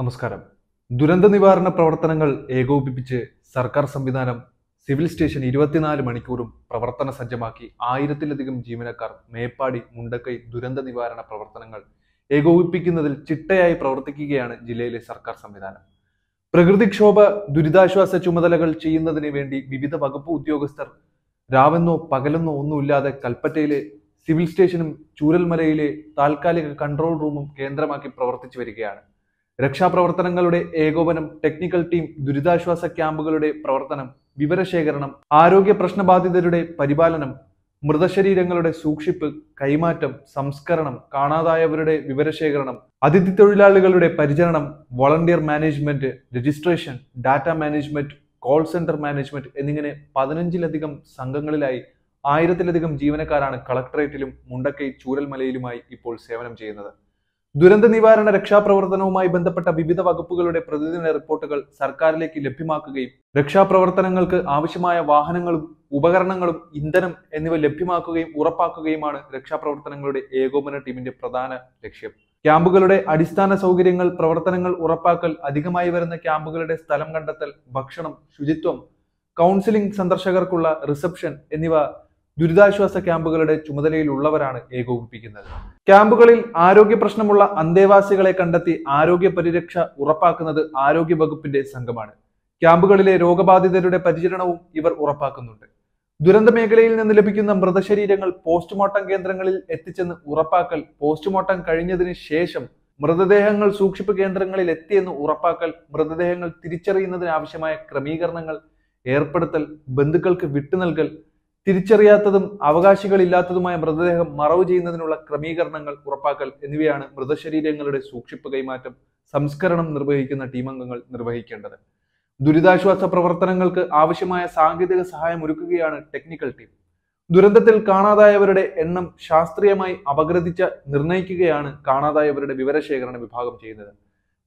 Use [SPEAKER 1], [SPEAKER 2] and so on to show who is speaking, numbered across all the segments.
[SPEAKER 1] നമസ്കാരം. ദുരന്ത നിവാരണ പ്രവർത്തനങ്ങൾ ഏകോപിപ്പിച്ച് സർക്കാർ സംവിധാനം സിവിൽ സ്റ്റേഷൻ ഇരുപത്തിനാല് മണിക്കൂറും പ്രവർത്തന സജ്ജമാക്കി ആയിരത്തിലധികം ജീവനക്കാർ മേപ്പാടി മുണ്ടക്കൈ ദുരന്ത നിവാരണ പ്രവർത്തനങ്ങൾ ഏകോപിപ്പിക്കുന്നതിൽ ചിട്ടയായി പ്രവർത്തിക്കുകയാണ് ജില്ലയിലെ സർക്കാർ സംവിധാനം. പ്രകൃതിക്ഷോഭ ദുരിതാശ്വാസ ചുമതലകൾ ചെയ്യുന്നതിന് വേണ്ടി വിവിധ വകുപ്പ് ഉദ്യോഗസ്ഥർ രാവെന്നോ പകലെന്നോ ഒന്നുമില്ലാതെ കൽപ്പറ്റയിലെ സിവിൽ സ്റ്റേഷനും ചൂരൽമലയിലെ താൽക്കാലിക കൺട്രോൾ റൂമും കേന്ദ്രമാക്കി പ്രവർത്തിച്ചു വരികയാണ്. രക്ഷാപ്രവർത്തനങ്ങളുടെ ഏകോപനം ടെക്നിക്കൽ ടീം ദുരിതാശ്വാസ ക്യാമ്പുകളുടെ പ്രവർത്തനം വിവരശേഖരണം ആരോഗ്യ പ്രശ്നബാധിതരുടെ പരിപാലനം മൃതശരീരങ്ങളുടെ സൂക്ഷിപ്പ് കൈമാറ്റം സംസ്കരണം കാണാതായവരുടെ വിവരശേഖരണം അതിഥി തൊഴിലാളികളുടെ പരിചരണം volunteer management registration data management call centre management എന്നിങ്ങനെ പതിനഞ്ചിലധികം സംഘങ്ങളിലായി ആയിരത്തിലധികം ജീവനക്കാരാണ് കളക്ടറേറ്റിലും മുണ്ടക്കൈ ചൂരൽമലയിലുമായി ഇപ്പോൾ സേവനം ചെയ്യുന്നത്. ദുരന്ത നിവാരണ രക്ഷാപ്രവർത്തനവുമായി ബന്ധപ്പെട്ട വിവിധ വകുപ്പുകളുടെ പ്രതിദിന റിപ്പോർട്ടുകൾ സർക്കാരിലേക്ക് ലഭ്യമാക്കുകയും രക്ഷാപ്രവർത്തനങ്ങൾക്ക് ആവശ്യമായ വാഹനങ്ങളും ഉപകരണങ്ങളും ഇന്ധനം എന്നിവ ലഭ്യമാക്കുകയും ഉറപ്പാക്കുകയുമാണ് രക്ഷാപ്രവർത്തനങ്ങളുടെ ഏകോപന ടീമിന്റെ പ്രധാന ലക്ഷ്യം. ക്യാമ്പുകളുടെ അടിസ്ഥാന സൗകര്യങ്ങൾ പ്രവർത്തനങ്ങൾ ഉറപ്പാക്കൽ അധികമായി വരുന്ന ക്യാമ്പുകളുടെ സ്ഥലം കണ്ടെത്തൽ ഭക്ഷണം ശുചിത്വം കൗൺസിലിംഗ് സന്ദർശകർക്കുള്ള റിസപ്ഷൻ എന്നിവ ദുരിതാശ്വാസ ക്യാമ്പുകളുടെ ചുമതലയിലുള്ളവരാണ് ഏകോപിപ്പിക്കുന്നത്. ക്യാമ്പുകളിൽ ആരോഗ്യ പ്രശ്നമുള്ള അന്തേവാസികളെ കണ്ടെത്തി ആരോഗ്യ പരിരക്ഷ ഉറപ്പാക്കുന്നത് ആരോഗ്യ വകുപ്പിന്റെ സംഘമാണ്. ക്യാമ്പുകളിലെ രോഗബാധിതരുടെ പരിചരണവും ഇവർ ഉറപ്പാക്കുന്നുണ്ട്. ദുരന്ത മേഖലയിൽ നിന്ന് ലഭിക്കുന്ന മൃതശരീരങ്ങൾ പോസ്റ്റ്മോർട്ടം കേന്ദ്രങ്ങളിൽ എത്തിച്ചെന്ന് ഉറപ്പാക്കൽ പോസ്റ്റ്മോർട്ടം കഴിഞ്ഞതിന് ശേഷം മൃതദേഹങ്ങൾ സൂക്ഷിപ്പ് കേന്ദ്രങ്ങളിൽ എത്തിയെന്ന് ഉറപ്പാക്കൽ മൃതദേഹങ്ങൾ തിരിച്ചറിയുന്നതിന് ആവശ്യമായ ക്രമീകരണങ്ങൾ ഏർപ്പെടുത്തൽ ബന്ധുക്കൾക്ക് വിട്ടുനൽകൽ തിരിച്ചറിയാത്തതും അവകാശികളില്ലാത്തതുമായ മൃതദേഹം മറവ് ചെയ്യുന്നതിനുള്ള ക്രമീകരണങ്ങൾ ഉറപ്പാക്കൽ എന്നിവയാണ് മൃതശരീരങ്ങളുടെ സൂക്ഷിപ്പ് കൈമാറ്റം സംസ്കരണം നിർവഹിക്കുന്ന ടീമംഗങ്ങൾ നിർവഹിക്കേണ്ടത്. ദുരിതാശ്വാസ പ്രവർത്തനങ്ങൾക്ക് ആവശ്യമായ സാങ്കേതിക സഹായം ഒരുക്കുകയാണ് ടെക്നിക്കൽ ടീം ദുരന്തത്തിൽ കാണാതായവരുടെ എണ്ണം ശാസ്ത്രീയമായി അപഗ്രഥിച്ച നിർണയിക്കുകയാണ് കാണാതായവരുടെ വിവരശേഖരണ വിഭാഗം ചെയ്യുന്നത്.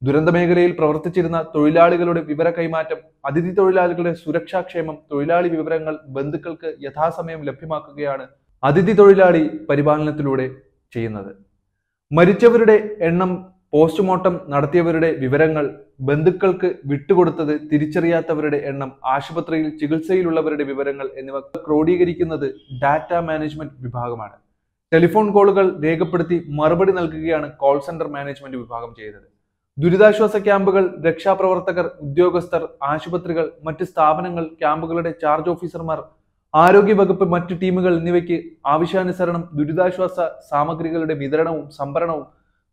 [SPEAKER 1] ദുരന്ത മേഖലയിൽ പ്രവർത്തിച്ചിരുന്ന തൊഴിലാളികളുടെ വിവര കൈമാറ്റം അതിഥി തൊഴിലാളികളുടെ സുരക്ഷാക്ഷേമം തൊഴിലാളി വിവരങ്ങൾ ബന്ധുക്കൾക്ക് യഥാസമയം ലഭ്യമാക്കുകയാണ് അതിഥി തൊഴിലാളി പരിപാലനത്തിലൂടെ ചെയ്യുന്നത്. മരിച്ചവരുടെ എണ്ണം പോസ്റ്റ്മോർട്ടം നടത്തിയവരുടെ വിവരങ്ങൾ ബന്ധുക്കൾക്ക് വിട്ടുകൊടുത്തത് തിരിച്ചറിയാത്തവരുടെ എണ്ണം ആശുപത്രിയിൽ ചികിത്സയിലുള്ളവരുടെ വിവരങ്ങൾ എന്നിവ ക്രോഡീകരിക്കുന്നത് ഡാറ്റ മാനേജ്മെന്റ് വിഭാഗമാണ്. ടെലിഫോൺ കോളുകൾ രേഖപ്പെടുത്തി മറുപടി നൽകുകയാണ് കോൾ സെന്റർ മാനേജ്മെന്റ് വിഭാഗം ചെയ്തത്. ദുരിതാശ്വാസ ക്യാമ്പുകൾ രക്ഷാപ്രവർത്തകർ ഉദ്യോഗസ്ഥർ ആശുപത്രികൾ മറ്റ് സ്ഥാപനങ്ങൾ ക്യാമ്പുകളുടെ ചാർജ് ഓഫീസർമാർ ആരോഗ്യവകുപ്പ് മറ്റ് ടീമുകൾ എന്നിവയ്ക്ക് ആവശ്യാനുസരണം ദുരിതാശ്വാസ സാമഗ്രികളുടെ വിതരണവും സംഭരണവും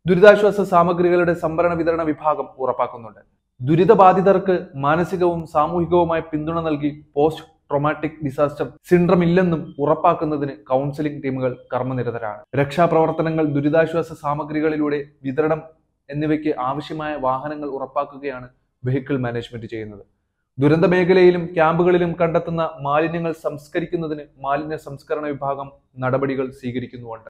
[SPEAKER 1] ദുരിതാശ്വാസ സാമഗ്രികളുടെ സംഭരണ വിതരണ വിഭാഗം ഉറപ്പാക്കുന്നുണ്ട്. ദുരിതബാധിതർക്ക് മാനസികവും സാമൂഹികവുമായ പിന്തുണ നൽകി പോസ്റ്റ് ട്രോമാറ്റിക് ഡിസാസ്റ്റർ സിൻഡ്രം ഇല്ലെന്നും ഉറപ്പാക്കുന്നതിന് കൗൺസിലിംഗ് ടീമുകൾ കർമ്മനിരതരാണ്. രക്ഷാപ്രവർത്തനങ്ങൾ ദുരിതാശ്വാസ സാമഗ്രികളിലൂടെ വിതരണം എന്നിവയ്ക്ക് ആവശ്യമായ വാഹനങ്ങൾ ഉറപ്പാക്കുകയാണ് വെഹിക്കിൾ മാനേജ്മെന്റ് ചെയ്യുന്നത്. ദുരന്ത മേഖലയിലും ക്യാമ്പുകളിലും കണ്ടെത്തുന്ന മാലിന്യങ്ങൾ സംസ്കരിക്കുന്നതിന് മാലിന്യ സംസ്കരണ വിഭാഗം നടപടികൾ സ്വീകരിക്കുന്നുണ്ട്.